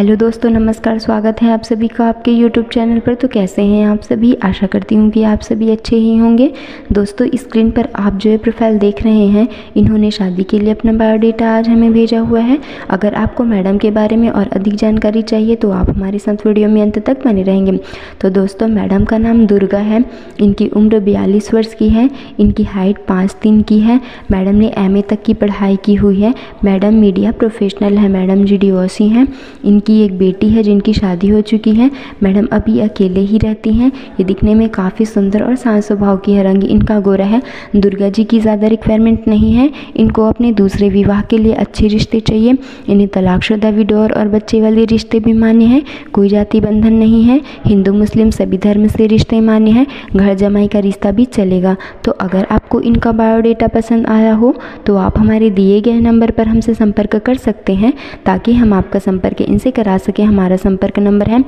Hello दोस्तों, नमस्कार, स्वागत है आप सभी का आपके यूट्यूब चैनल पर। तो कैसे हैं आप सभी? आशा करती हूँ कि आप सभी अच्छे ही होंगे। दोस्तों, स्क्रीन पर आप जो है प्रोफ़ाइल देख रहे हैं, इन्होंने शादी के लिए अपना बायोडेटा आज हमें भेजा हुआ है। अगर आपको मैडम के बारे में और अधिक जानकारी चाहिए तो आप हमारे साथ वीडियो में अंत तक बने रहेंगे। तो दोस्तों, मैडम का नाम दुर्गा है। इनकी उम्र बयालीस वर्ष की है। इनकी हाइट पाँच तीन की है। मैडम ने एमए तक की पढ़ाई की हुई है। मैडम मीडिया प्रोफेशनल है। मैडम जी डी हैं। इनकी एक बेटी है जिनकी शादी हो चुकी है। मैडम अभी अकेले ही रहती हैं। ये दिखने में काफ़ी सुंदर और शांत स्वभाव की है। रंग इनका गोरा है। दुर्गा जी की ज़्यादा रिक्वायरमेंट नहीं है। इनको अपने दूसरे विवाह के लिए अच्छे रिश्ते चाहिए। इन्हें तलाकशुदा विडोर और बच्चे वाले रिश्ते भी मान्य हैं। कोई जाति बंधन नहीं है। हिंदू, मुस्लिम सभी धर्म से रिश्ते मान्य हैं। घर जमाई का रिश्ता भी चलेगा। तो अगर आपको इनका बायोडेटा पसंद आया हो तो आप हमारे दिए गए नंबर पर हमसे संपर्क कर सकते हैं, ताकि हम आपका संपर्क इनसे करा सकें। हमारा संपर्क नंबर है